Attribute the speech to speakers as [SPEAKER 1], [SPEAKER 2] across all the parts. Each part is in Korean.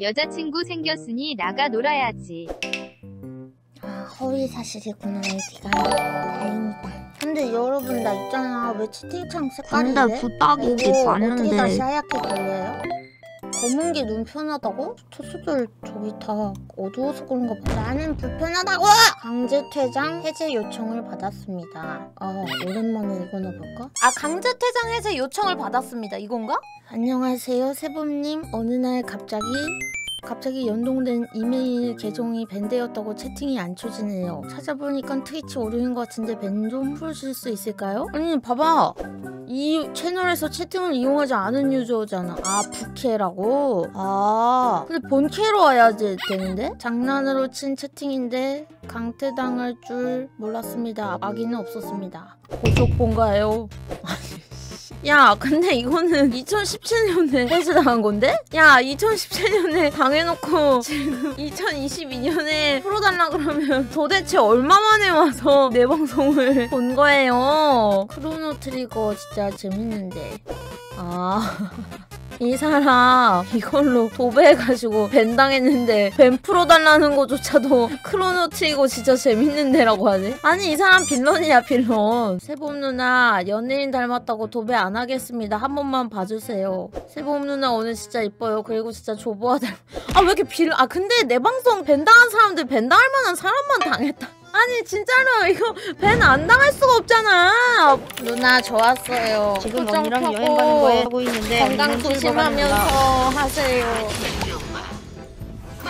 [SPEAKER 1] 여자친구 생겼으니 나가 놀아야지.
[SPEAKER 2] 아, 허위 사실이구나, 여기가. 다행이다. 근데 여러분, 나 있잖아. 왜 채팅창 색깔이
[SPEAKER 3] 근데? 부탁이지
[SPEAKER 2] 이거 어떻게
[SPEAKER 3] 봤는데
[SPEAKER 2] 다시 하얗게 걸려요? 검은 게 눈 편하다고? 토수들 저기 다 어두워서 그런가 봐. 나는 불편하다고! 강제 퇴장 해제 요청을 받았습니다. 아, 오랜만에 이거나 볼까? 아, 강제 퇴장 해제 요청을 받았습니다. 이건가? 안녕하세요, 세범님. 어느 날 갑자기 갑자기 연동된 이메일 계정이 밴되었다고 채팅이 안 쳐지네요. 찾아보니까 트위치 오류인 것 같은데 밴 좀 풀어줄 수 있을까요? 아니 봐봐. 이 채널에서 채팅을 이용하지 않은 유저잖아. 아 부캐라고? 아 근데 본캐로 와야지 되는데? 장난으로 친 채팅인데 강퇴당할 줄 몰랐습니다. 악의는 없었습니다. 고속 본가예요. 야 근데 이거는 2017년에 해제당한 건데? 야 2017년에 당해놓고 지금 2022년에 풀어달라 그러면 도대체 얼마 만에 와서 내 방송을 본 거예요? 크로노 트리거 진짜 재밌는데. 아... 이 사람 이걸로 도배해가지고 ban 당했는데 ban 풀어달라는 거조차도 크로노 트리거 진짜 재밌는데라고 하네 아니 이 사람 villain이야 villain. 세봄 누나 연예인 닮았다고 도배 안 하겠습니다. 한 번만 봐주세요. 세봄 누나 오늘 진짜 이뻐요. 그리고 진짜 조보아 닮 아 왜 이렇게 빌... 아 근데 내 방송 밴 당한 사람들 밴 당할 만한 사람만 당했다 아니 진짜로 이거 밴안 당할 수가 없잖아 누나 좋았어요
[SPEAKER 3] 지금
[SPEAKER 2] 표정
[SPEAKER 3] 언니랑
[SPEAKER 2] 펴고
[SPEAKER 3] 여행 가는 거에 하고 있는데
[SPEAKER 2] 건강 조심하면서. 하세요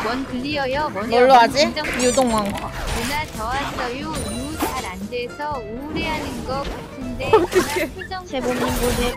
[SPEAKER 1] 원 클리어여 뭐냐?
[SPEAKER 2] 뭘로 하지? 유동왕
[SPEAKER 1] 누나 저 왔어요. 유 잘 안 돼서 우울해하는 거 같은데. 어떻게? 표정
[SPEAKER 3] 세범님 고생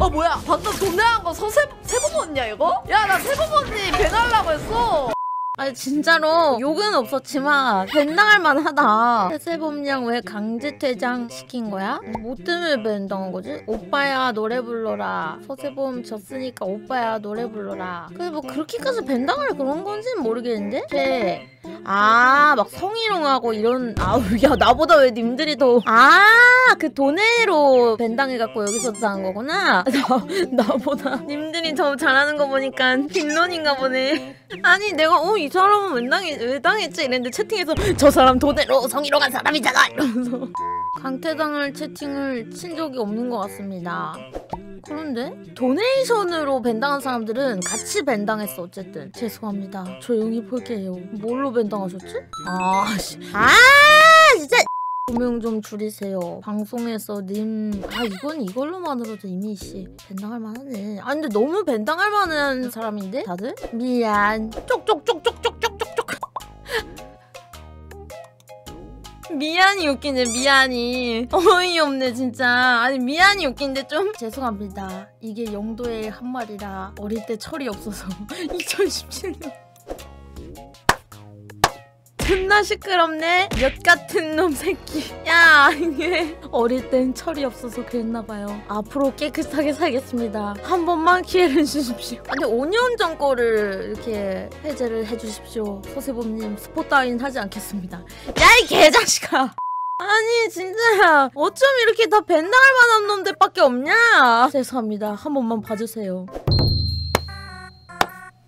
[SPEAKER 4] 어 뭐야 방금 동네한 거 서세 세범 언니야 이거? 야 나 세범 언니 배달라고 했어.
[SPEAKER 2] 아니 진짜로 욕은 없었지만 밴당할 만하다 세세범양 왜 강제 퇴장 시킨 거야? 뭐 때문에 밴당한 거지? 오빠야 노래 불러라 서세범 졌으니까 오빠야 노래 불러라 근데 뭐 그렇게까지 밴당할 그런 건지는 모르겠는데? 아막 성희롱하고 이런 아우 야 나보다 왜 님들이 더 아그 도네로 밴당해갖고 여기서 당한 거구나 나, 나보다 님들이 더 잘하는 거 보니까 빌런인가 보네 아니 내가 어이 사람은 왜, 당해, 왜 당했지? 이랬는데 채팅에서 저 사람 도대로 성희롱 한 사람이잖아 이러면서. 강퇴당할 채팅을 친 적이 없는 것 같습니다. 그런데 도네이션으로 밴당한 사람들은 같이 밴당했어 어쨌든. 죄송합니다. 조용히 볼게요. 뭘로 밴당하셨지? 아, 씨. 아 진짜 조명 좀 줄이세요. 방송에서 님, 아 이건 이걸로만으로도 이미 씨 밴당할 만하네. 아 근데 너무 밴당할 만한 사람인데 다들? 미안. 쪽쪽쪽쪽쪽쪽쪽쪽. 미안이 웃기네 미안이 어이없네 진짜 아니 미안이 웃긴데 좀 죄송합니다 이게 영도의 한 말이라 어릴 때 철이 없어서 2017년 존나 시끄럽네. 엿 같은 놈 새끼. 야 이게. 어릴 땐 철이 없어서 그랬나봐요. 앞으로 깨끗하게 살겠습니다. 한 번만 기회를 주십시오. 근데 5년 전 거를 이렇게 해제를 해주십시오. 서세범님 스포 따윈 하지 않겠습니다. 야 이 개자식아! 아니 진짜. 어쩜 이렇게 다 밴당할 만한 놈들밖에 없냐? 죄송합니다. 한 번만 봐주세요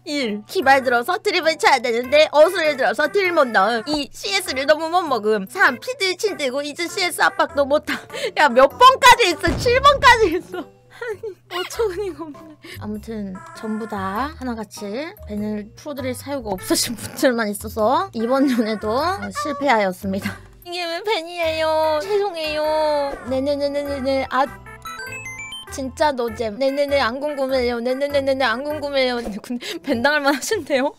[SPEAKER 2] 1. 기발 들어서 트립을 쳐야 되는데 어수를 들어서 트립 못 넣음. 2. CS를 너무 못 먹음. 3. 피드 친들고 이제 CS 압박도 못함. 야 몇 번까지 했어? 7번까지 했어. 아니 어처구니가 없네 아무튼 전부 다 하나같이 밴을 풀어드릴 사유가 없으신 분들만 있어서 이번 연에도 어, 실패하였습니다. 이게 왜 밴이에요? 죄송해요. 네네네네네. 아 진짜 노잼 네네네 안 궁금해요 네네네네네 안 궁금해요 근데 밴당할 만 하신데요?